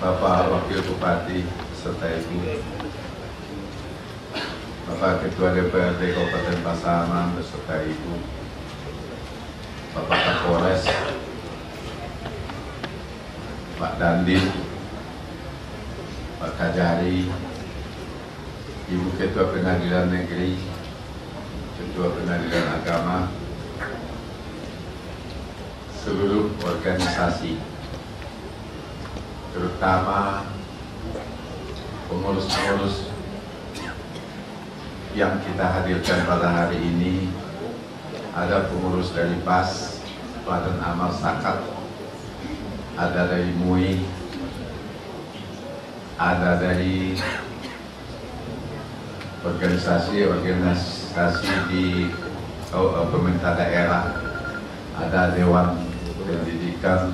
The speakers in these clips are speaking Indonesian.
Bapak Wakil Bupati serta Ibu, Bapak Ketua DPRD Kabupaten Pasaman beserta Ibu, Bapak Kapolres, Pak Dandi, Pak Kajari, Ibu Ketua Pengadilan Negeri, Ketua Pengadilan Agama, seluruh organisasi, terutama pengurus-pengurus yang kita hadirkan pada hari ini ada pengurus dari PAS, Badan Amal Sakat, ada dari MUI, ada dari organisasi-organisasi di oh, pemerintah daerah, ada Dewan Pendidikan,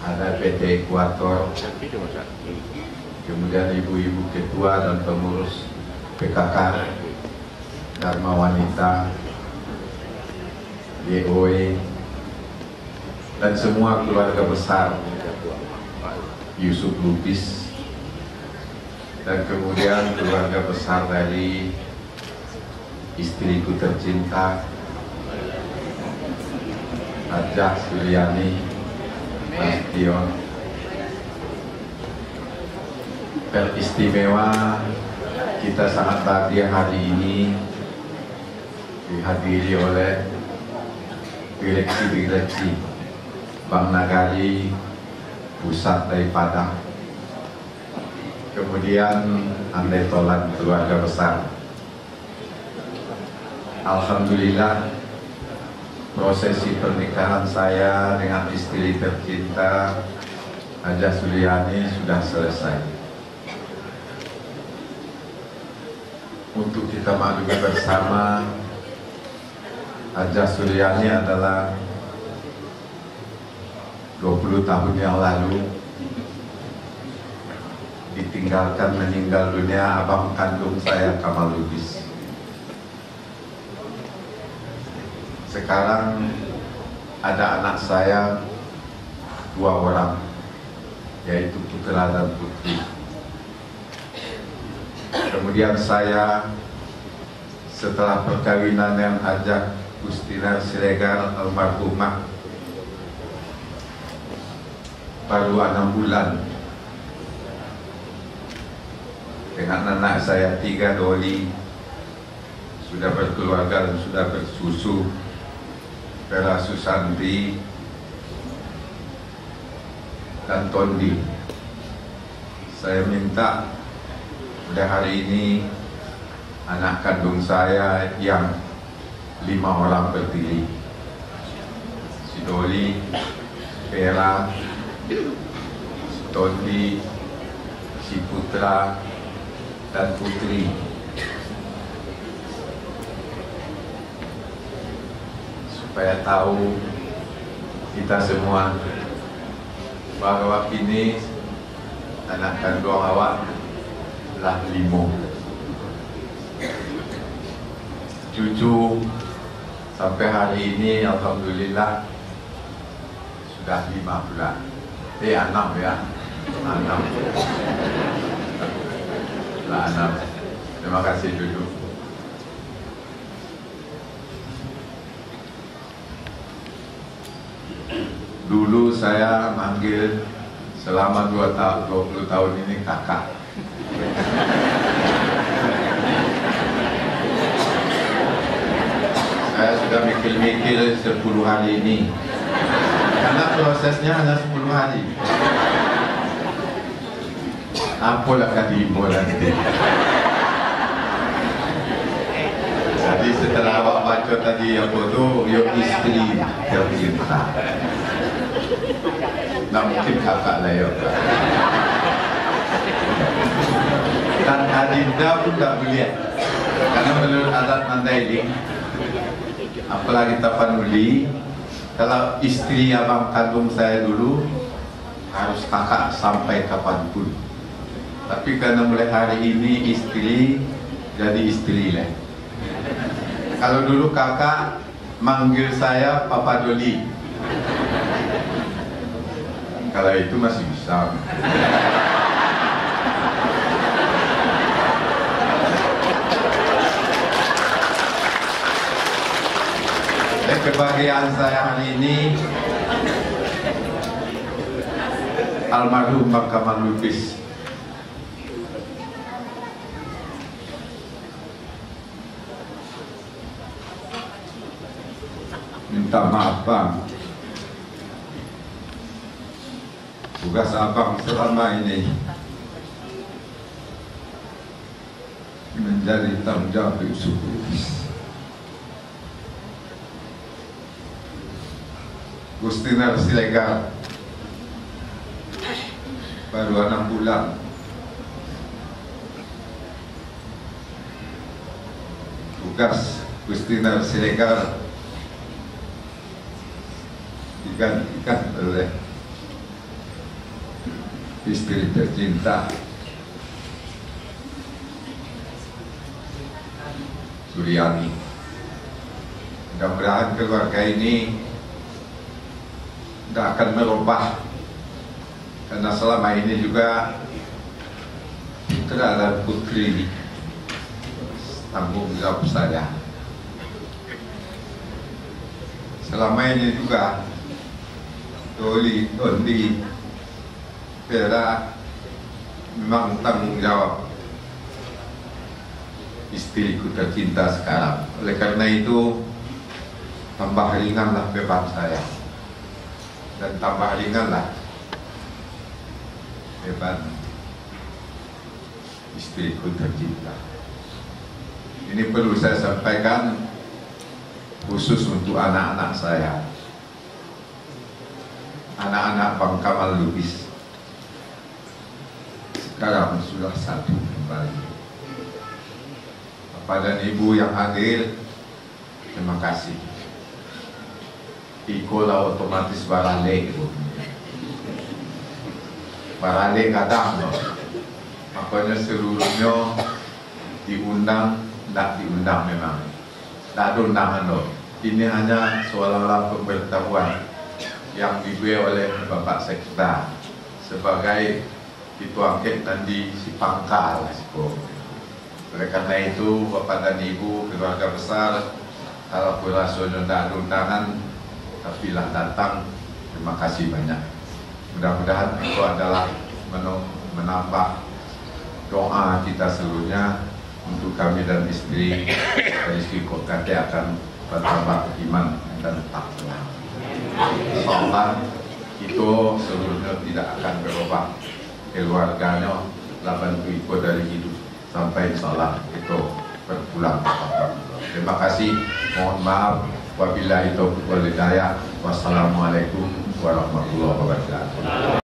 ada PT Ekuator, kemudian ibu-ibu ketua dan pengurus PKK, Dharma Wanita, DOE, dan semua keluarga besar Yusuf Lubis, dan kemudian keluarga besar dari istriku tercinta, Ajah Suryani, Bastion, teristimewa kita sangat bahagia hari ini dihadiri oleh direksi-direksi Bank Nagari pusat dari Padang kemudian Andai Tolan keluarga besar. Alhamdulillah prosesi pernikahan saya dengan istri tercinta Haja Suliani sudah selesai. Untuk kita maklumi bersama Haja Suryani adalah 20 tahun yang lalu ditinggalkan meninggal dunia abang kandung saya Kamal Lubis sekarang ada anak saya dua orang yaitu putra dan putri. Kemudian saya setelah perkawinan yang ajak Gustina Siregar almarhumah baru enam bulan. Dengan anak saya tiga Doli sudah berkeluarga dan sudah bersusu Vera Susanti dan Tondi. Saya minta pada hari ini anak kandung saya yang lima orang berdiri. Si Doli, Vera, Tondi, si Putra dan Putri supaya tahu kita semua bahwa kini anak kandung awak telah limo cucu sampai hari ini Alhamdulillah sudah lima bulan. Eh enam ya? Enam. Lah enam. Terima kasih cucu dulu saya manggil selama dua tahun, 20 tahun ini kakak. Saya sudah mikir-mikir 10 hari ini. Karena prosesnya hanya 10 hari. Apalah kadimo nanti. Jadi setelah awak baca tadi apa tu yuk istri tercinta Nah mungkin kakak lah ya Dan Adinda pun tak boleh Karena menurut adat Mandailing Apalagi Tapanuli Kalau istri abang kandung saya dulu Harus kakak sampai kapan pun. Tapi karena mulai hari ini istri Jadi istri lah. Kalau dulu kakak manggil saya Papa Doli Kalau itu masih bisa. Dan kebahagiaan saya hari ini almarhum Mahkamah Lubis minta maaf bang tugas abang selama ini? Menjadi tanggung jawab Yusuf Lubis Gustina Silegar baru enam bulan. Tugas Gustina Silegar digantikan oleh istri tercinta. Suryani. Mudah-mudahan keluarga ini tidak akan merubah karena selama ini juga putra dan putri tanggung jawab saya. Selama ini juga Doli, Dondi, Vera memang tanggung jawab istriku tercinta sekarang oleh karena itu tambah ringanlah beban saya dan tambah ringanlah beban istriku tercinta. Ini perlu saya sampaikan khusus untuk anak-anak saya. Anak-anak Bang Kamal Lubis sekarang sudah satu kembali. Bapak dan Ibu yang hadir, terima kasih. Ikola otomatis barale ibu barale kadang no. makanya seluruhnya diundang tidak diundang memang tidak ada undangan no. ini hanya seolah-olah pemberitahuan yang dibuat oleh Bapak Sekda sebagai itu angket nanti si pangkal oleh karena itu Bapak dan Ibu keluarga besar kalau tidak ada undangan tapi lah datang terima kasih banyak. Mudah-mudahan itu adalah menambah doa kita seluruhnya untuk kami dan istri istri Kokate akan bertambah iman dan takwa. Insyaallah itu seluruhnya tidak akan berubah keluarganya laban iko dari hidup sampai insyaallah itu berpulang terima kasih mohon maaf. Wabillahi taufiq wal hidayah. Wassalamualaikum warahmatullahi wabarakatuh